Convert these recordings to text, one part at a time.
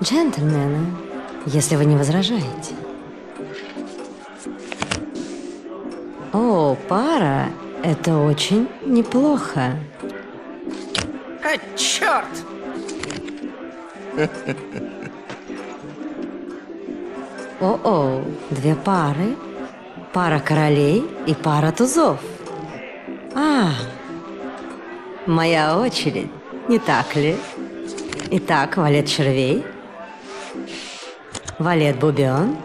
Джентльмены, если вы не возражаете. О, пара, это очень неплохо. А, черт! О-о, две пары. Пара королей и пара тузов. А, моя очередь, не так ли? Итак, валет червей, валет бубен,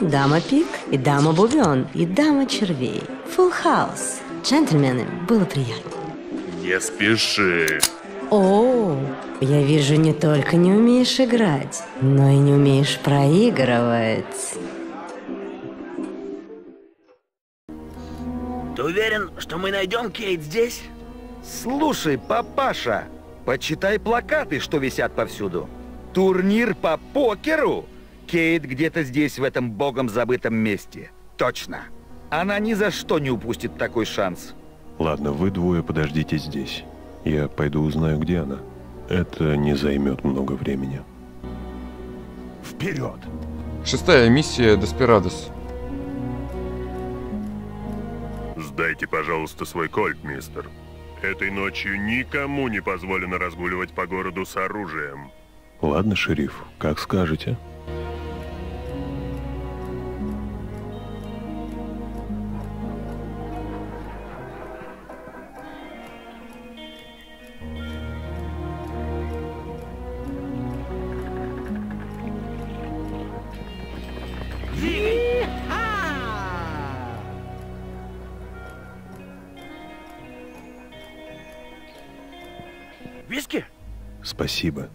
дама пик и дама бубен и дама червей. Фулл хаус. Джентльмены, было приятно. Не спеши. О, я вижу, не только не умеешь играть, но и не умеешь проигрывать. Ты уверен, что мы найдем Кейт здесь? Слушай, папаша, почитай плакаты, что висят повсюду. Турнир по покеру? Кейт где-то здесь, в этом богом забытом месте. Точно. Она ни за что не упустит такой шанс. Ладно, вы двое подождите здесь. Я пойду узнаю, где она. Это не займет много времени. Вперед! Шестая миссия Деспирадос. Сдайте, пожалуйста, свой кольт, мистер. Этой ночью никому не позволено разгуливать по городу с оружием. Ладно, шериф, как скажете. Спасибо.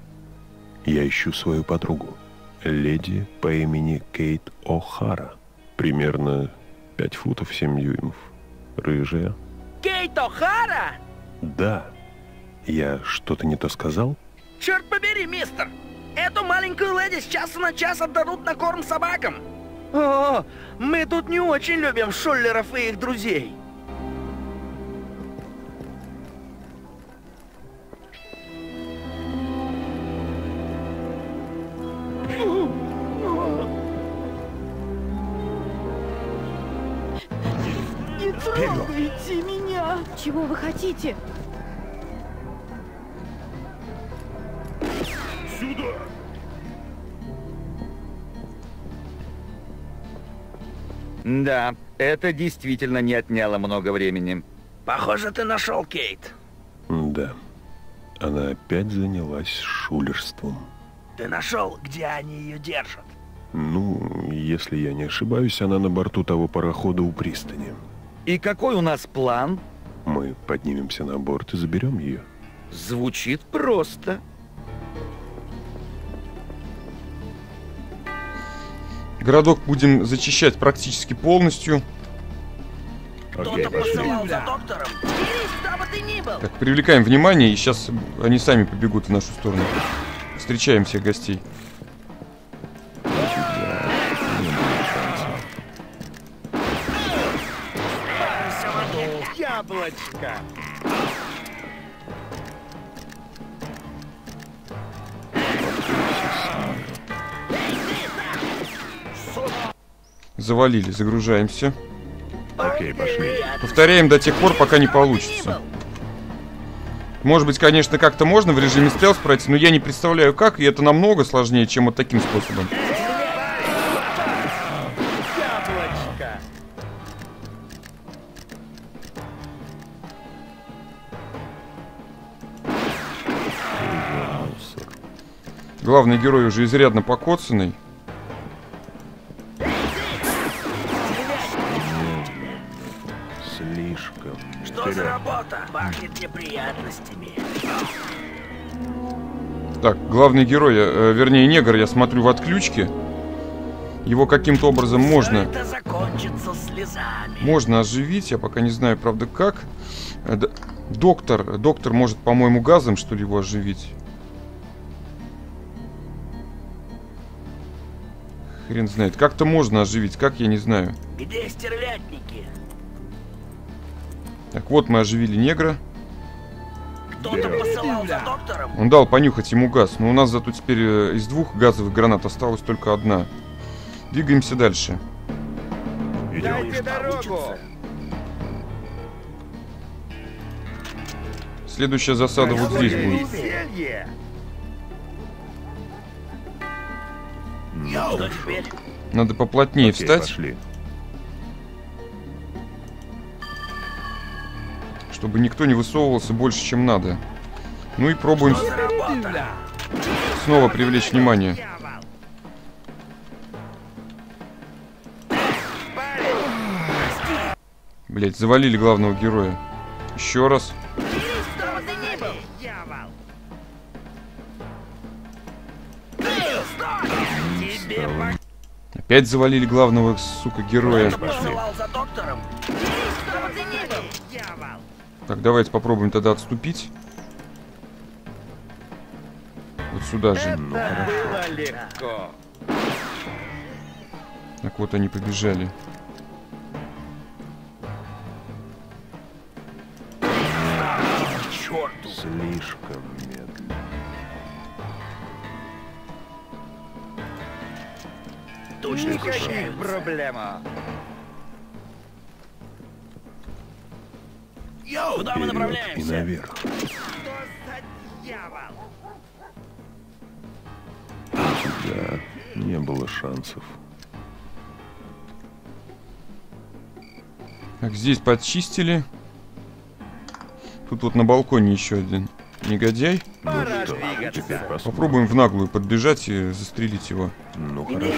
Я ищу свою подругу. Леди по имени Кейт О'Хара. Примерно 5 футов 7 дюймов. Рыжая. Кейт О'Хара? Да. Я что-то не то сказал? Черт побери, мистер! Эту маленькую леди с часа на час отдадут на корм собакам. О, мы тут не очень любим шуллеров и их друзей. Трогайте меня! Чего вы хотите? Сюда! Да, это действительно не отняло много времени. Похоже, ты нашел Кейт. Да. Она опять занялась шулерством. Ты нашел, где они ее держат. Ну, если я не ошибаюсь, она на борту того парохода у пристани. И какой у нас план? Мы поднимемся на борт и заберем ее. Звучит просто. Городок будем зачищать практически полностью. Окей, Кто-то пошли. посылал за доктором. Дерись, куда бы ты ни был. Так, привлекаем внимание, и сейчас они сами побегут в нашу сторону. Встречаем всех гостей. Яблочко! Завалили, загружаемся. Окей, пошли. Повторяем до тех пор, пока не получится. Может быть, конечно, как-то можно в режиме стелс пройти, но я не представляю как, и это намного сложнее, чем вот таким способом. Главный герой уже изрядно покоцанный. Слишком. Что за работа? Пахнет неприятностями. Так, главный герой, э, вернее негр, я смотрю в отключке. Его каким-то образом можно, Это закончится слезами. можно оживить, я пока не знаю, правда, как. Э, Доктор, доктор может, по-моему, газом, что ли, его оживить. Хрен знает. Как-то можно оживить, как, я не знаю. Где стервятники? Так, вот мы оживили негра. Кто-то посылал за доктором? Он дал понюхать ему газ, но у нас зато теперь э, из двух газовых гранат осталась только одна. Двигаемся дальше. Дайте дорогу! Следующая засада вот здесь будет. Что теперь? Надо поплотнее Окей, встать, пошли. чтобы никто не высовывался больше, чем надо. Ну и пробуем снова привлечь внимание. Блять, завалили главного героя. Еще раз. Опять завалили главного, сука, героя. Так, давайте попробуем тогда отступить. Вот сюда же. Было легко. Так вот они побежали. Слишком медленно. Точно Никаких проблем. Йоу, куда мы Вперед и направляемся? наверх. Что за дьявол? Да, не было шансов. Так, здесь подчистили. Тут вот на балконе еще один негодяй. Ну Попробуем в наглую подбежать и застрелить его. Ну хорошо.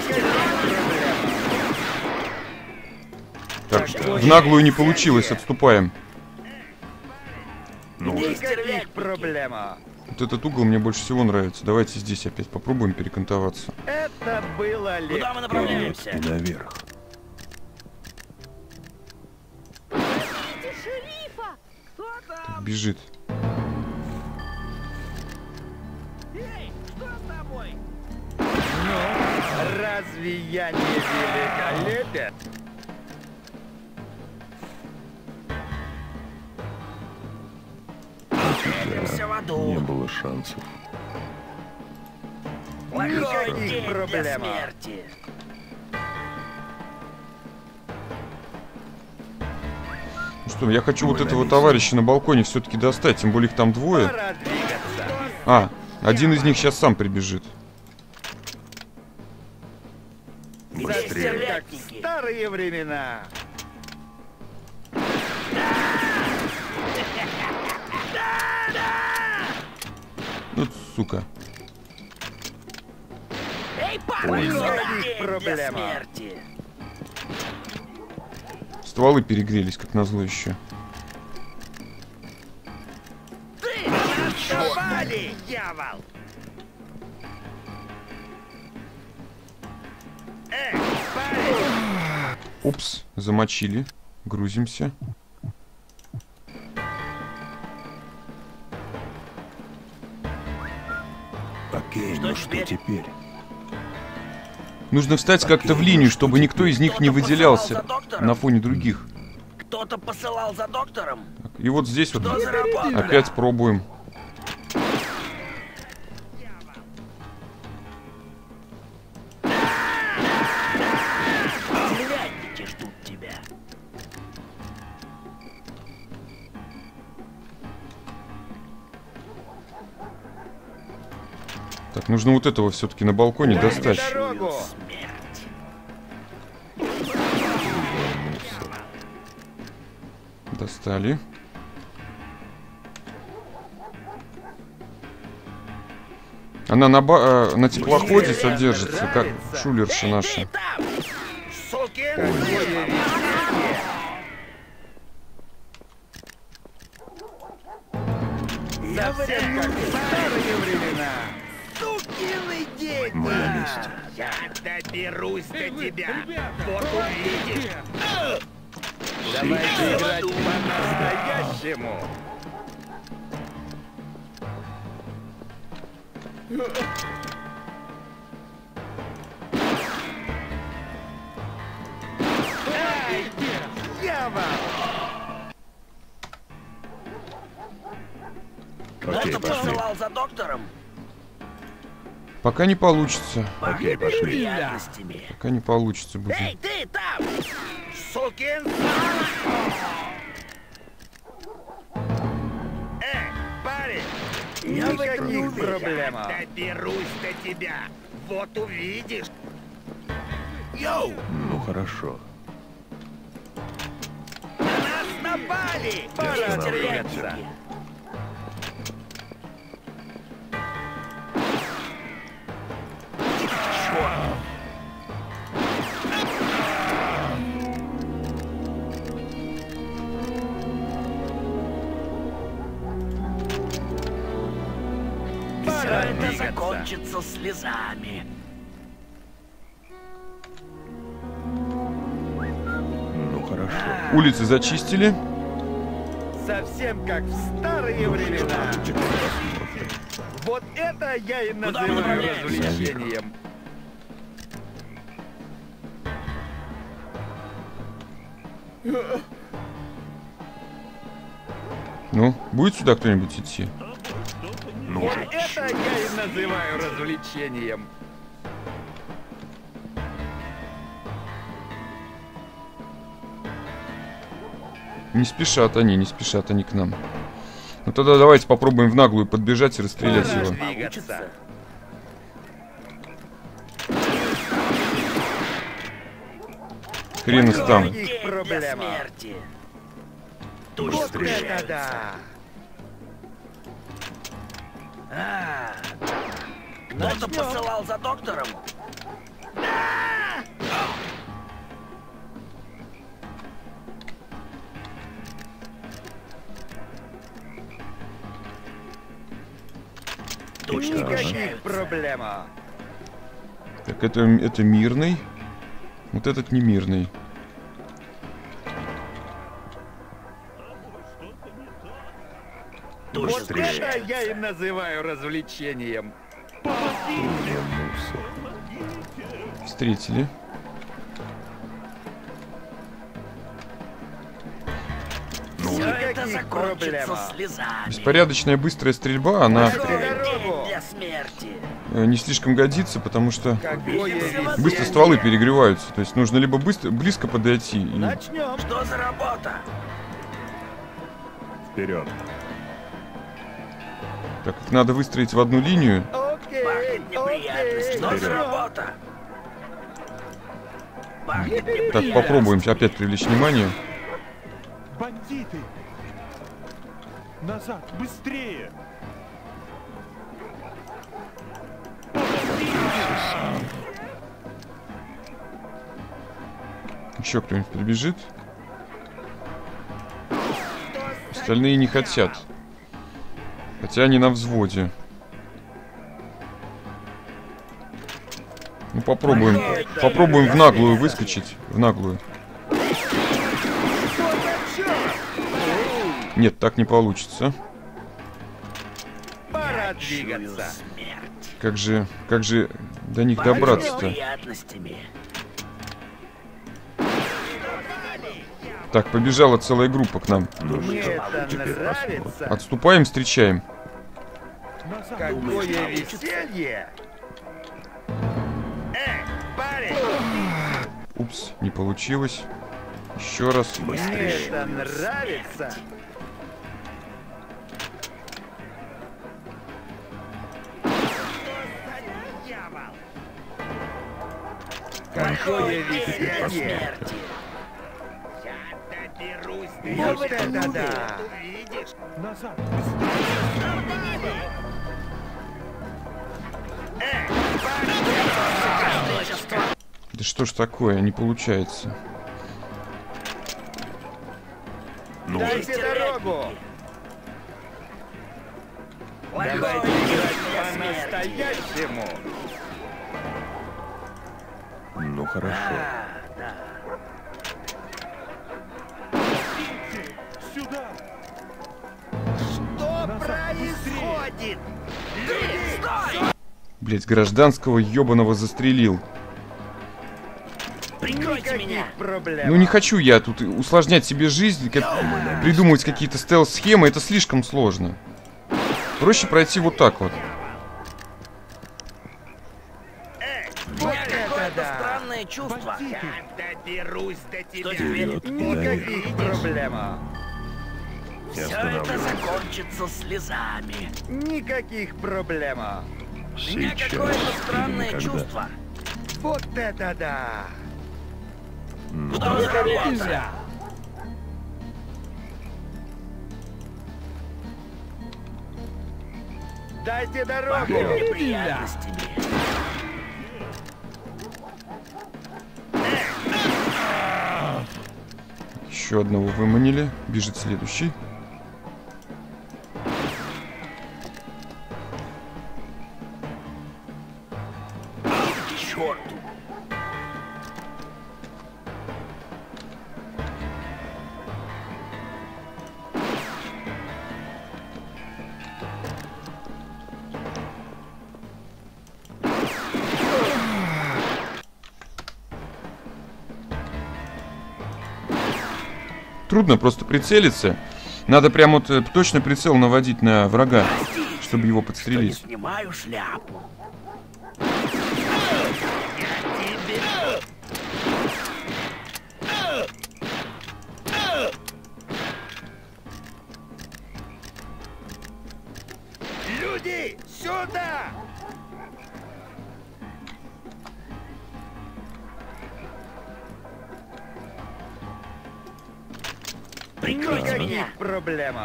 Так, в наглую не получилось, отступаем. Ну. Вот этот угол мне больше всего нравится. Давайте здесь опять попробуем перекантоваться. Это было Куда мы направляемся? и наверх. Так, бежит. Разве я не великолепен? Целимся в Не аду. было шансов. Никаких проблем. смерти. Ну что, я хочу вот этого товарища на балконе все-таки достать, тем более их там двое. А, один из них сейчас сам прибежит. Старые времена. Ну, сука. Эй, парни, Ой, сюда! никаких День для проблем. смерти. Стволы перегрелись, как назло еще. Ты! Давали, дьявол! Упс, замочили. Грузимся. Окей, Что ну что теперь? Нужно встать как-то в линию, чтобы никто из них не выделялся на фоне других. Кто-то посылал за доктором? И вот здесь вот опять пробуем. Так, нужно вот этого все-таки на балконе достать. Дорогу! Смерть. Достали. Она на, ба- э, на теплоходе содержится, как шулерша наша. Ой. Окей, пошли. за доктором? Пока не получится. Окей, пошли. Пока не получится будет. Эй, ты там! Сукин Эй, парень! Никаких проблем. Доберусь до тебя. Вот увидишь. Йоу! Ну хорошо. На нас напали! Пора двигаться. Это двигаться. закончится слезами. Ну хорошо. Улицы зачистили. Совсем как в старые времена. Вот это я и называю развлечением. Ну, будет сюда кто-нибудь идти? Называю развлечением. Не спешат они, не спешат они к нам. Ну тогда давайте попробуем в наглую подбежать и расстрелять Пора его. двигаться. Хрен их там. Никаких А, Кто-то посылал за доктором? Тучи Никаких сгущаются. проблем. Так, это, это мирный. Вот этот не мирный. Это я и называю развлечением. Встретили. Все это закончится слезами. Беспорядочная быстрая стрельба, она э, не слишком годится, потому что быстро стволы перегреваются. То есть нужно либо быстро, близко подойти и Начнем. Что за работа? вперед. Так как надо выстроить в одну линию. Пахнет Так, попробуем опять привлечь внимание. Бандиты! Назад, быстрее! Еще кто-нибудь прибежит. Остальные не хотят. Хотя они на взводе. Ну попробуем. Попробуем в наглую выскочить. В наглую. Нет, так не получится. Как же, как же до них добраться-то? Так, побежала целая группа к нам. Мне это нравится. Отступаем, встречаем. Какое веселье. Эй, парень, Упс, не получилось. Еще раз. мне это нравится. Какое веселье. Я Вот это уверен. да. Видишь? Назад! Да что ж такое, не получается. Ну Дайте дорогу. Давайте играть по-настоящему. Ну хорошо. Сюда! Происходит? Люди, Блять, гражданского ебаного застрелил. Прикройте меня. Ну не хочу я тут усложнять себе жизнь, как- придумывать какие-то стелс-схемы, это слишком сложно. Проще пройти вот так вот. Вот это странное чувство. Доберусь до тебя. Проблем. Все это закончится слезами. Никаких проблем. У меня какое-то странное чувство. Вот это да. Кто заработался? Дайте дорогу. Неприятностями. Еще одного выманили. Бежит следующий. Трудно просто прицелиться. Надо прям вот э, точно прицел наводить на врага, чтобы его подстрелить. снимаю шляпу. Меня. Никаких проблем.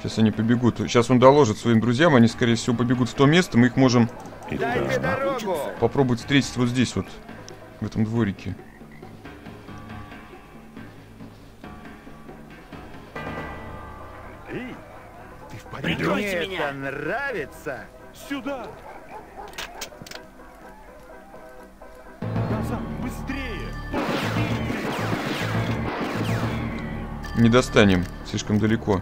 Сейчас они побегут. Сейчас он доложит своим друзьям. Они, скорее всего, побегут в то место. Мы их можем Дайте дорогу. попробовать встретить вот здесь вот. В этом дворике. Эй, ты в порядке? Прикройте Мне меня. это нравится. Сюда! Назад, быстрее! Не достанем. Слишком далеко.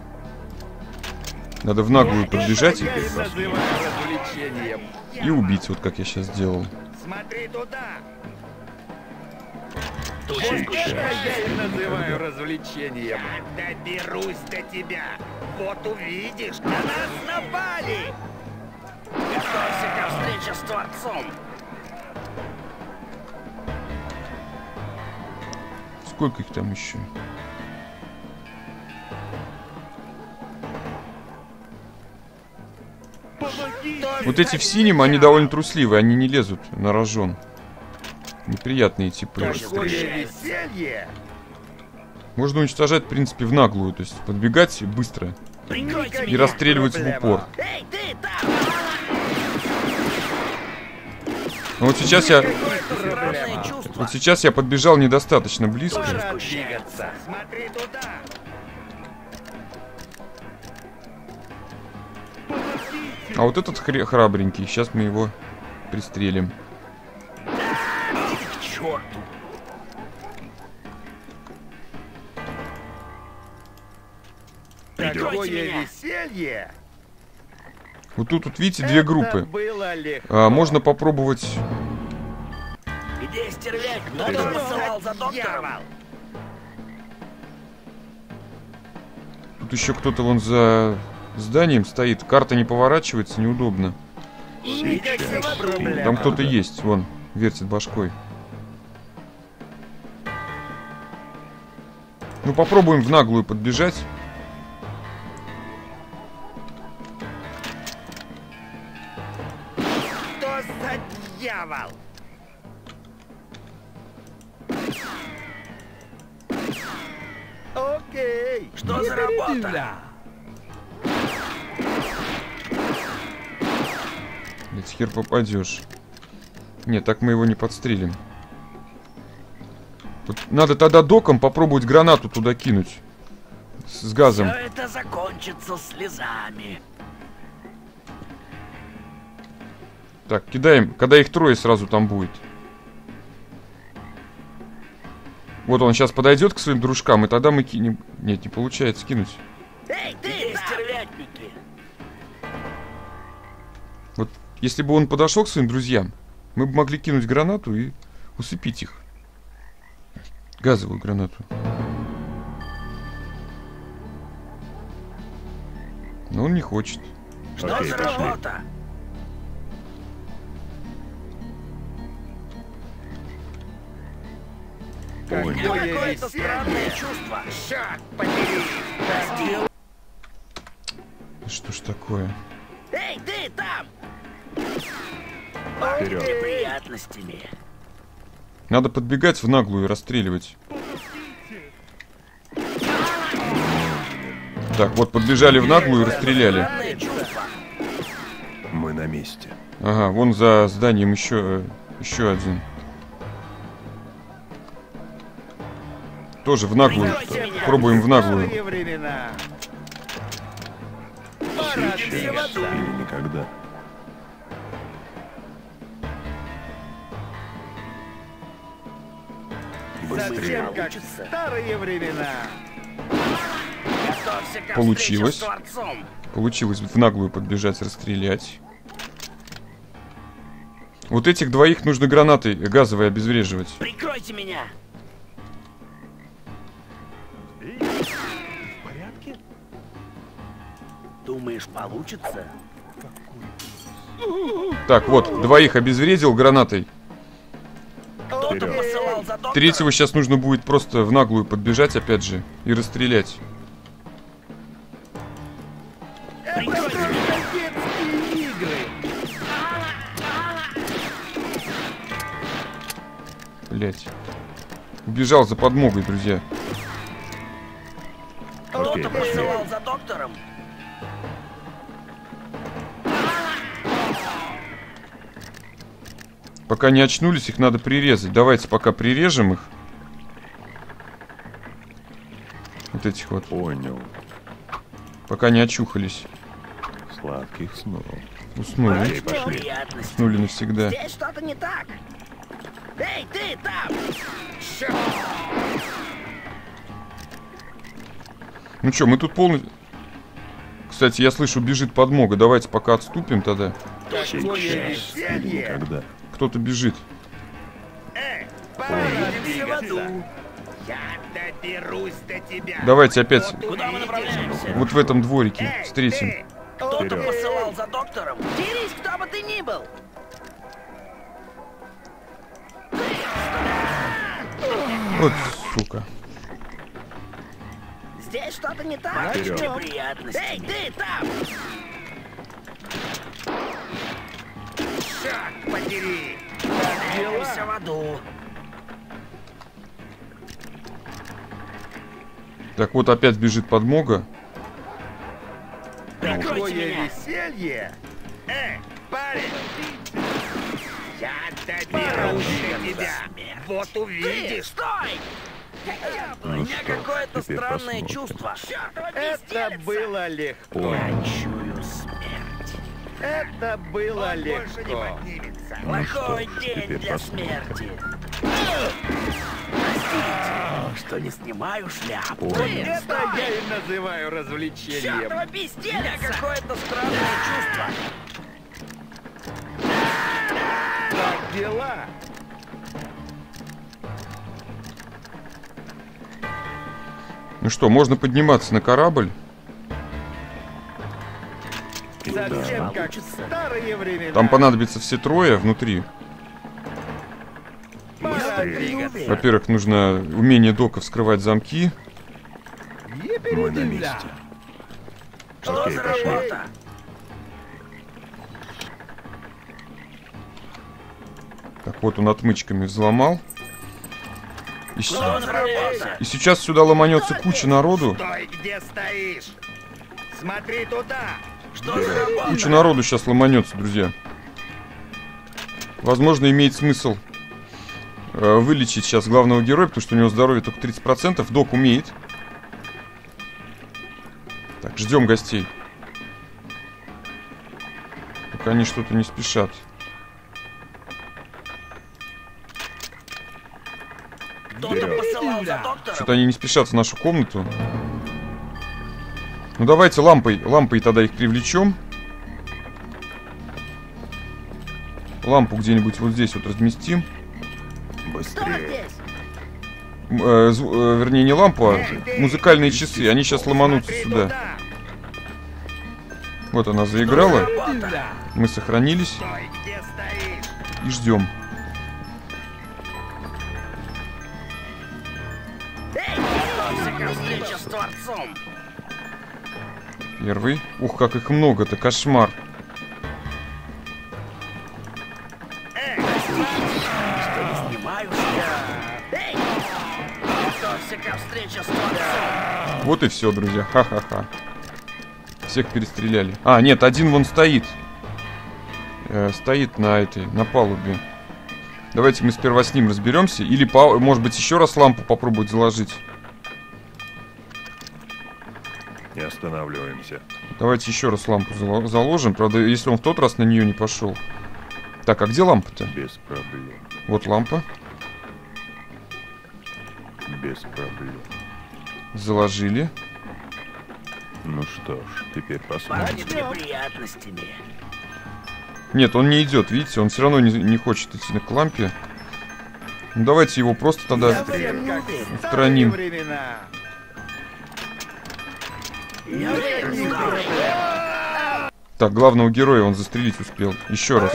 Надо в наглую подбежать и и убить, вот как я сейчас сделал. Смотри туда. Тут Вот есть это я и называю развлечением. Я доберусь до тебя. Вот увидишь, на нас напали. Готовься ко встрече с Творцом. Сколько их там еще? Вот эти в синем, они довольно трусливые, они не лезут на рожон. Неприятные типы. Можно уничтожать, в принципе, в наглую, то есть подбегать быстро и расстреливать в упор. Но вот сейчас я, вот сейчас я подбежал недостаточно близко. А вот этот храбренький, сейчас мы его пристрелим. К черту. Прикройте Какое меня. веселье. Вот тут, вот видите, две Это группы. было легко. А, можно попробовать... Где стервяк? Кто-то посылал за доктором. Тут еще кто-то вон за зданием стоит. Карта не поворачивается, неудобно. Там кто-то есть, вон, вертит башкой. Ну попробуем в наглую подбежать. Попадешь. Нет, так мы его не подстрелим. Тут надо тогда доком попробовать гранату туда кинуть. С, с газом. Все это закончится слезами. Так, кидаем. Когда их трое сразу там будет. Вот он сейчас подойдет к своим дружкам, и тогда мы кинем. Нет, не получается кинуть. Эй, ты стервятники? Если бы он подошел к своим друзьям, мы бы могли кинуть гранату и усыпить их. Газовую гранату. Но он не хочет. Что Окей, за пошли. работа? Какое-то странное чувство. Побери! Прости. Что ж такое? Эй, ты там! Вперед. неприятностями. Надо подбегать в наглую и расстреливать. Так, вот подбежали в наглую и расстреляли. Мы на месте. Ага, вон за зданием еще, э, еще один. Тоже в наглую. Пробуем в наглую. Сейчас или никогда. Совсем как Получится. старые времена. Получилось. Получилось в наглую подбежать, расстрелять. Вот этих двоих нужно гранатой газовой обезвреживать. Прикройте меня. В порядке? Думаешь, получится? Так, вот, двоих обезвредил гранатой. Третьего сейчас нужно будет просто в наглую подбежать опять же и расстрелять. Блять. Убежал за подмогой, друзья. Кто-то посылал за доктором? Пока не очнулись, их надо прирезать. Давайте пока прирежем их. Вот этих вот. Понял. Пока не очухались. Сладких снов. Уснули. Пошли. Уснули навсегда. Здесь что-то не так. Эй, ты там! Ну что, мы тут полностью... Кстати, я слышу, бежит подмога. Давайте пока отступим тогда. Сейчас никогда. Кто-то бежит. Пора Двигаемся в аду. двигаться. Я доберусь до тебя. Давайте опять Куда мы направляемся? вот в этом дворике встретим. Кто-то посылал за доктором? Дерись, кто бы ты ни был! Вот, сука. Здесь что-то не так. Вперед. Неприятности. Эй, ты там! Черт подери. Двигаемся в аду. Так вот опять бежит подмога. Прикройте Какое веселье. Эй, парень. Я доберусь до тебя. Вот Ты, увидишь. стой! У меня какое-то странное посмотрим. чувство. Это было легко. Это было Он больше не легко. Плохой ж, день для посмотрим. смерти. Простите, что не снимаю шляпу. Ты, Это стой! я и называю развлечением. Чёртова безделица! У меня какое-то странное чувство. Как дела? Ну что, можно подниматься на корабль? Совсем как Получится. в старые времена. Там понадобится все трое внутри. Во-первых, нужно умение дока вскрывать замки. Мы на месте. Окей, пошли. Так вот он отмычками взломал. И, с- и сейчас сюда ломанется куча народу. Стой, где стоишь. Смотри туда. Куча народу сейчас ломанется, друзья. Возможно, имеет смысл э, вылечить сейчас главного героя, потому что у него здоровье только 30%. Док умеет. Так, ждем гостей. Пока они что-то не спешат. Что-то они не спешат в нашу комнату. Ну давайте лампой, лампой тогда их привлечем. Лампу где-нибудь вот здесь вот разместим. Быстрее. э, э, вернее, не лампу, а музыкальные часы. Они сейчас ломанутся сюда. Вот она заиграла. Работа. Мы сохранились и ждем. Эй, встрече с Творцом. Первый. Ух, как их много-то, кошмар. Вот и все, друзья. Ха-ха-ха. Всех перестреляли. А, нет, один вон стоит. Э, стоит на этой, на палубе. Давайте мы сперва с ним разберемся. Или, может быть, еще раз лампу попробовать заложить. Останавливаемся. Давайте еще раз лампу зало- заложим. Правда, если он в тот раз на нее не пошел. Так, а где лампа-то? Без проблем. Вот лампа. Без проблем. Заложили. Ну что ж, теперь посмотрим. Неприятностями. Нет, он не идет, видите, он все равно не, не хочет идти к лампе. Ну, давайте его просто тогда устраним. Так, главного героя он застрелить успел. Еще раз,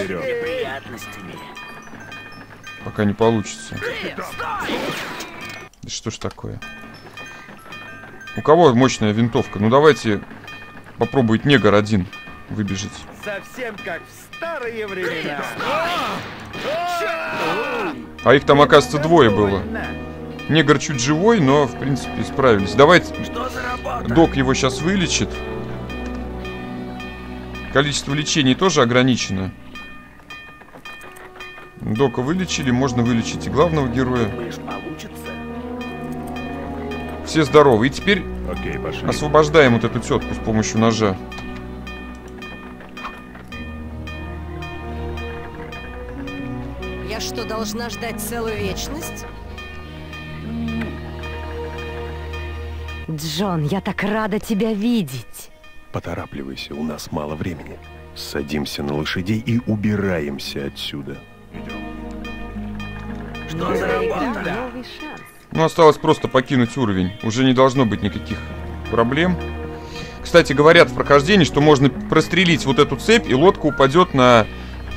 пока не получится. Да что ж такое? У кого мощная винтовка? Ну давайте попробует негр один выбежать. Совсем как в старые времена. А их там, оказывается, двое было. Негр чуть живой, но, в принципе, справились. Давайте, док его сейчас вылечит. Количество лечений тоже ограничено. Дока вылечили, можно вылечить и главного героя. Все здоровы. И теперь Окей, пошли. освобождаем вот эту тетку с помощью ножа. Я что, должна ждать целую вечность? Джон, я так рада тебя видеть. Поторапливайся, у нас мало времени. Садимся на лошадей и убираемся отсюда. Что за работа? Новый шанс. Ну, осталось просто покинуть уровень. Уже не должно быть никаких проблем. Кстати, говорят в прохождении, что можно прострелить вот эту цепь, и лодка упадет на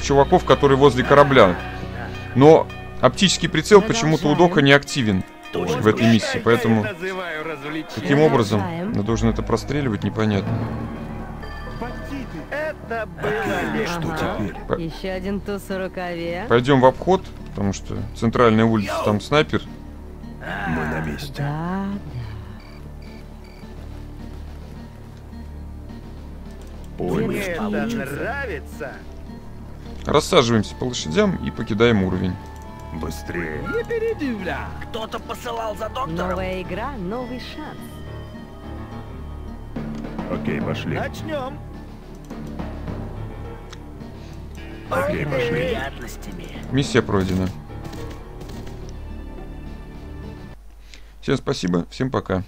чуваков, которые возле корабля. Но оптический прицел почему-то у Дока не активен в этой миссии, поэтому каким образом он должен это простреливать, непонятно. Это было. Что теперь? Еще один туз в рукаве. Пойдем в обход, потому что центральная улица, там снайпер. Мы на месте. Да, Мне это нравится. Рассаживаемся по лошадям и покидаем уровень. Быстрее. Кто-то посылал за доктором. Новая игра, новый шанс. Окей, пошли. Начнем. Окей, пошли. Миссия пройдена. Всем спасибо, всем пока.